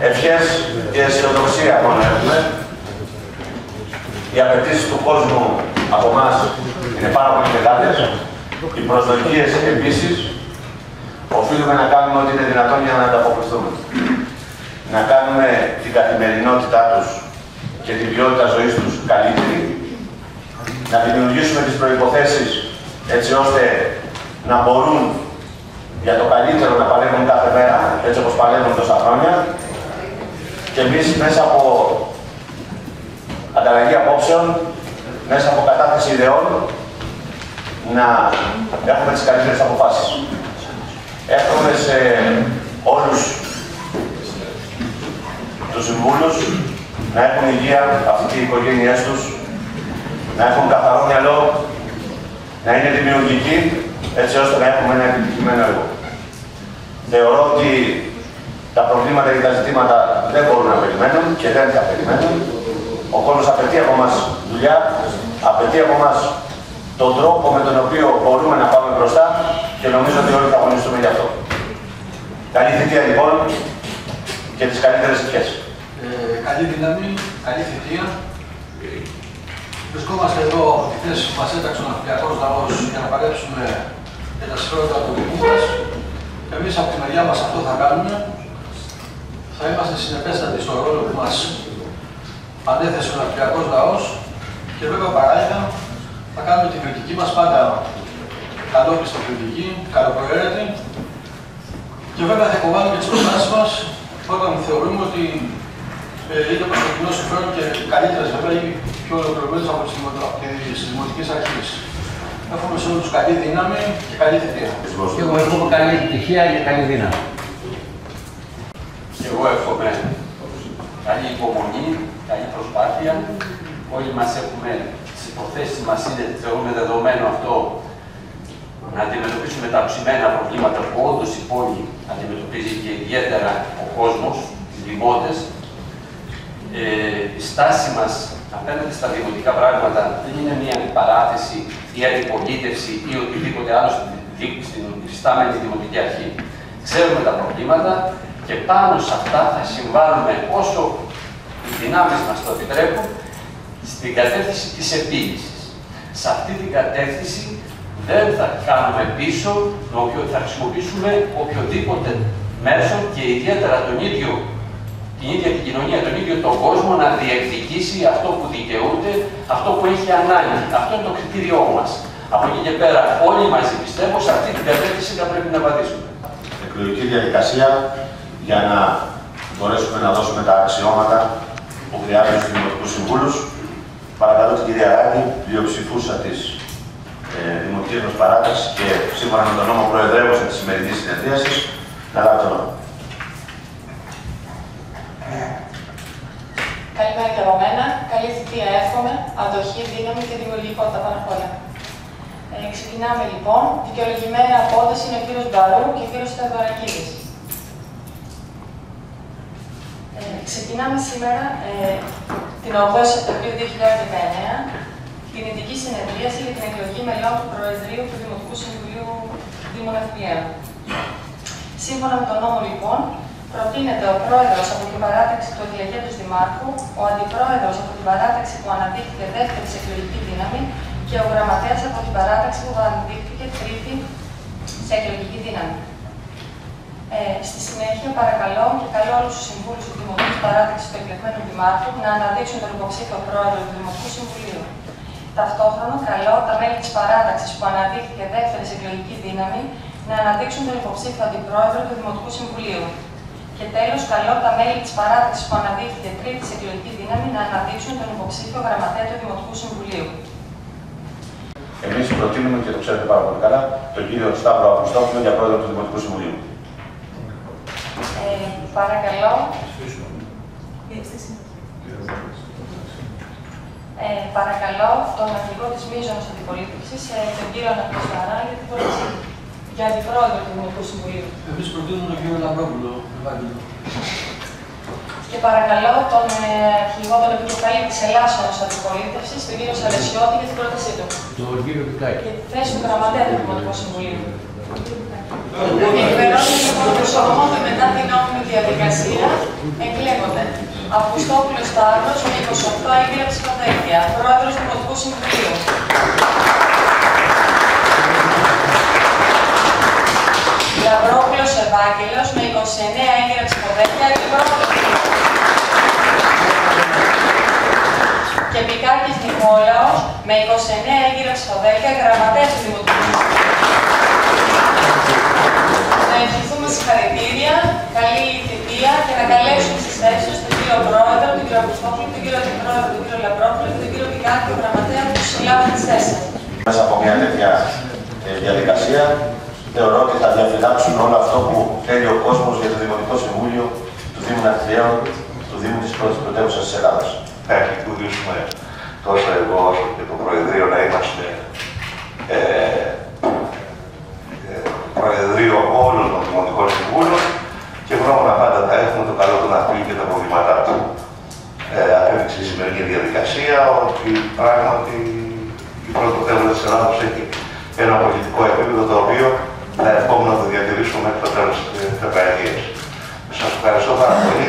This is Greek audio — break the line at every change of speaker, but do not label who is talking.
Ευχές και αισιοδοξία μόνο έχουμε. Οι απαιτήσεις του κόσμου από εμά είναι πάρα πολύ μεγάλες. Οι προσδοκίες επίσης. Οφείλουμε να κάνουμε ό,τι είναι δυνατόν για να ανταποκριθούμε. Να κάνουμε την καθημερινότητά τους και την ποιότητα ζωής τους καλύτερη. Να δημιουργήσουμε τις προποθέσει έτσι ώστε να μπορούν για το καλύτερο να παλεύουν κάθε μέρα, έτσι όπως παλεύουν τόσα χρόνια. Και εμείς μέσα από ανταλλαγή απόψεων, μέσα από κατάθεση ιδεών, να έχουμε τις καλύτερες αποφάσεις. Εύχομαι σε όλους τους συμβούλους να έχουν υγεία αυτοί οι οικογένειές τους, να έχουν καθαρό μυαλό, να είναι δημιουργικοί, έτσι ώστε να έχουμε ένα επιτυχημένο έργο. Θεωρώ ότι τα προβλήματα και τα ζητήματα δεν μπορούν να περιμένουν και δεν θα περιμένουν. Ο κόσμος απαιτεί από μας δουλειά, απαιτεί από μας τον τρόπο με τον οποίο μπορούμε να πάμε μπροστά και νομίζω ότι όλοι θα αγωνιστούμε γι' αυτό. Καλή θητεία λοιπόν και τις καλύτερες ευχές.
Ε, καλή δύναμη, καλή θητεία. Βρισκόμαστε εδώ από τη θέση που μας έταξε ο Ναυτιλιακός Λαός για να παλέψουμε για τα συμφέροντα του δικού μας. Εμείς από τη μεριά μας αυτό θα κάνουμε. Θα είμαστε συνεπέστατοι στον ρόλο που μας ανέθεσε ο Ναυτιλιακός Λαός και βέβαια παράλληλα θα κάνουμε την κριτική μας πάντα καλόπιστη κριτική, καλοπροαίρετη και βέβαια θα υποβάλουμε τις προτάσεις μας όταν θεωρούμε ότι ε, είναι προς το κοινό συμφέρον και καλύτερες βέβαια ή πιο ολοκληρωμένες από τις δημοτικές αρχές. Εύχομαι σε όλους καλή δύναμη και καλή θητεία.
Και εγώ εύχομαι καλή επιτυχία και καλή δύναμη.
Και εγώ εύχομαι καλή υπομονή, καλή προσπάθεια. Όλοι μας έχουμε, στις υποθέσεις μας είναι, θεωρούμε δεδομένο αυτό, να αντιμετωπίσουμε τα ψημένα προβλήματα που όντως η πόλη αντιμετωπίζει και ιδιαίτερα ο κόσμος, οι δημότες. Ε, η στάση μας απέναντι στα δημοτικά πράγματα δεν είναι μια παράθεση ή αντιπολίτευση ή οτιδήποτε άλλο στην υφιστάμενη δημοτική αρχή. Ξέρουμε τα προβλήματα και πάνω σε αυτά θα συμβάλλουμε όσο οι δυνάμεις μας το επιτρέπουν στην κατεύθυνση της επίλυσης. Σε αυτή την κατεύθυνση δεν θα κάνουμε πίσω, θα χρησιμοποιήσουμε οποιοδήποτε μέσο και ιδιαίτερα τον ίδιο την ίδια την κοινωνία, τον ίδιο τον κόσμο να διεκδικήσει αυτό που δικαιούται, αυτό που έχει ανάγκη. Αυτό είναι το κριτήριό μας. Από εκεί και πέρα, όλοι μαζί πιστεύω σε αυτή την κατεύθυνση θα πρέπει να απαντήσουμε.
Εκλογική διαδικασία για να μπορέσουμε να δώσουμε τα αξιώματα που χρειάζονται στους Δημοτικούς Συμβούλους. Παρακαλώ την κυρία Ράκη, πλειοψηφούσα της ε, Δημοτικής μα παράταξης και σύμφωνα με τον νόμο προεδρεύουσα τη σημερινή συνεδρίαση, να λάβει το νόμο.
Καλημέρα και από μένα. Καλή θητεία εύχομαι, αντοχή, δύναμη και δημιουργικότητα πάνω απ' όλα. Ε, ξεκινάμε λοιπόν. Δικαιολογημένη απόδοση είναι ο κύριος Μπαρού και ο κύριος Θεοδωρακίδη. Ε, ξεκινάμε σήμερα ε, την 8η Σεπτεμβρίου 2019 την ειδική συνεδρίαση για την εκλογή μελών του Προεδρείου του Δημοτικού Συμβουλίου Δήμων Εθνιαίων. Σύμφωνα με τον νόμο, λοιπόν, προτείνεται ο πρόεδρος από την παράταξη του εκλεγέντος Δημάρχου, ο αντιπρόεδρος από την παράταξη που αναδείχθηκε δεύτερη σε εκλογική δύναμη και ο γραμματέας από την παράταξη που αναδείχθηκε τρίτη σε εκλογική δύναμη. Ε, στη συνέχεια, παρακαλώ και καλώ όλους τους συμβούλους του Δημοτικού Παράταξης του εκλεγμένου Δημάρχου να αναδείξουν τον υποψήφιο πρόεδρο του Δημοτικού Συμβουλίου. Ταυτόχρονα, καλώ τα μέλη της παράταξης που αναδείχθηκε δεύτερης σε εκλογική δύναμη να αναδείξουν τον υποψήφιο αντιπρόεδρο του Δημοτικού Συμβουλίου. Και τέλος, καλώ τα μέλη της παράταξης που αναδείχθηκε τρίτης σε εκλογική δύναμη να αναδείξουν τον υποψήφιο γραμματέα του Δημοτικού Συμβουλίου.
Εμείς προτείνουμε και το ξέρετε πάρα πολύ καλά τον κύριο Σταύρο Αποστόπουλο για πρόεδρο του Δημοτικού Συμβουλίου.
Ε, παρακαλώ. Ε, παρακαλώ τον αρχηγό της Μίζωνο Αντιπολίτευσης, ε, τον κύριο Αναπτυσσαρά, για την πρόταση για αντιπρόεδρο του Δημοτικού Συμβουλίου.
Εμείς προτείνουμε τον κύριο Λαμπρόπουλο, Ευάγγελο.
Και παρακαλώ τον ε, αρχηγό, τον επικεφαλή της Ελλάσσονο Αντιπολίτευσης, τον κύριο Σαλεσιώτη, για την πρότασή του.
Τον κύριο Πιτάκη.
Για τη θέση του γραμματέα του Δημοτικού Συμβουλίου. Εκπερώνει λοιπόν το σώμα και μετά την νόμιμη διαδικασία. Εκλέγονται. Αυγουστόπουλος Σταύρος με 28 έγκυρα ψηφοδέλτια, πρόεδρος του Δημοτικού Συμβουλίου. Λαμπρόπουλος Ευάγγελος με 29 έγκυρα ψηφοδέλτια, πρόεδρος του και Πικάκης Νικόλαος με 29 έγκυρα ψηφοδέλτια, γραμματέας του Δημοτικού να ευχηθούμε συγχαρητήρια, καλή θητεία και να καλέσουμε στις θέσεις τους τον κύριο Πρόεδρο, τον κύριο Αποστόπουλο, τον κύριο Αντιπρόεδρο, τον κύριο Λαμπρόπουλο και τον κύριο Πικάκη, τον γραμματέα που συλλάβουν τις θέσεις.
Μέσα από μια τέτοια ε, διαδικασία θεωρώ ότι θα διαφυλάξουν όλο αυτό που θέλει ο κόσμος για το Δημοτικό Συμβούλιο του Δήμου Ναυτιλίων, του Δήμου της πρώτης πρωτεύουσας της Ελλάδας.
θα ευχηθούμε τόσο εγώ όσο και το Προεδρείο να είμαστε αξία ότι πράγματι η πρωτοτέλεια της Ελλάδος έχει ένα πολιτικό επίπεδο το οποίο θα ευχόμουν να το διατηρήσουμε μέχρι το τέλος της δεκαετίας. Σας ευχαριστώ πάρα πολύ.